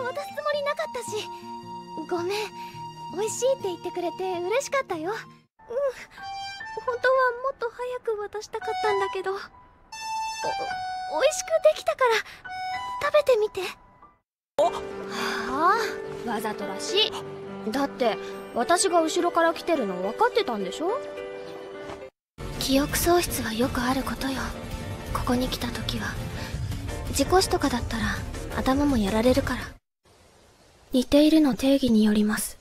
を渡すつもりなかったし。ごめん。美味しいって言ってくれて嬉しかったよ。うん。本当はもっと早く渡したかったんだけど。お美味しくできたから食べてみて。はあわざとらしい。だって私が後ろから来てるの分かってたんでしょ？記憶喪失はよくあることよ。ここに来た時は事故死とかだったら頭もやられるから似ているの定義によります。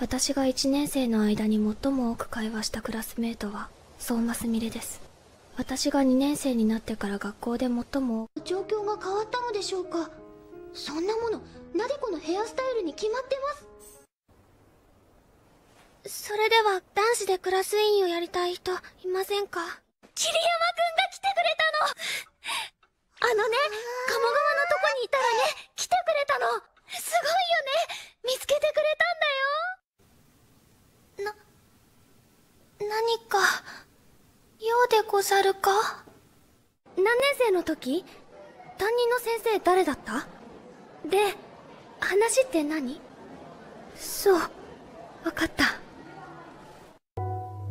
私が1年生の間に最も多く会話したクラスメートは相馬すみれです。私が2年生になってから学校で最も状況が変わったのでしょうか？そんなものなでこのヘアスタイルに決まってます。それでは男子でクラス委員をやりたい人いませんか？桐山くんが来てくれたのあのね鴨川のとこにいたらね来てくれたのすごいよね見つけてくれたんだよな何か用でござるか？何年生の時？担任の先生誰だった？で話って何？そう分かった。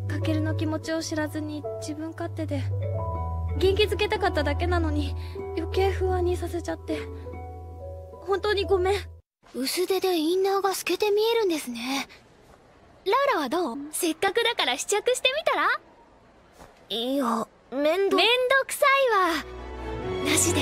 かけるの気持ちを知らずに自分勝手で元気づけたかっただけなのに余計不安にさせちゃって本当にごめん。薄手でインナーが透けて見えるんですねラウラはどう？せっかくだから試着してみたら？いや面倒面倒くさいわ。なしで